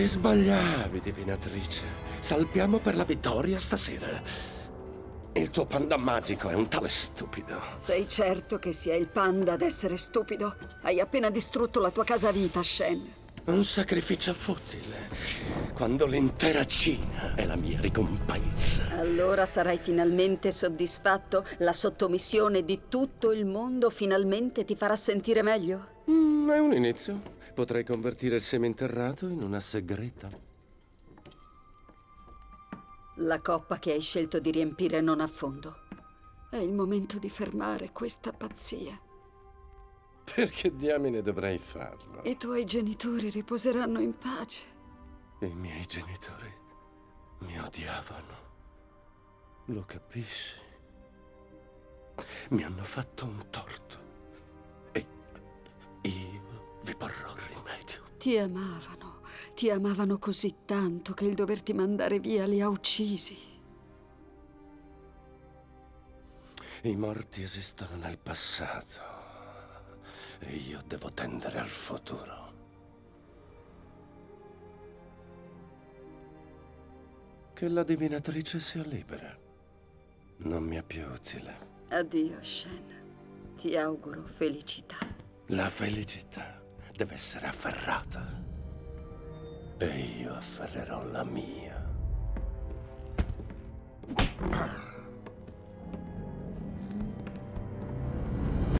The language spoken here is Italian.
Ti sbagliavi, divinatrice. Salpiamo per la vittoria stasera. Il tuo panda magico è un tale stupido. Sei certo che sia il panda ad essere stupido? Hai appena distrutto la tua casa vita, Shen. Un sacrificio futile, quando l'intera Cina è la mia ricompensa. Allora sarai finalmente soddisfatto? La sottomissione di tutto il mondo finalmente ti farà sentire meglio? Mm, è un inizio. Potrei convertire il seminterrato in una segreta. La coppa che hai scelto di riempire non ha fondo. È il momento di fermare questa pazzia. Perché diamine dovrei farlo? I tuoi genitori riposeranno in pace. I miei genitori mi odiavano. Lo capisci? Mi hanno fatto un torto. Ti amavano. Ti amavano così tanto che il doverti mandare via li ha uccisi. I morti esistono nel passato. E io devo tendere al futuro. Che la divinatrice sia libera. Non mi è più utile. Addio, Shen. Ti auguro felicità. La felicità deve essere afferrata. E io afferrerò la mia.